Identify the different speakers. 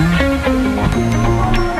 Speaker 1: Müzik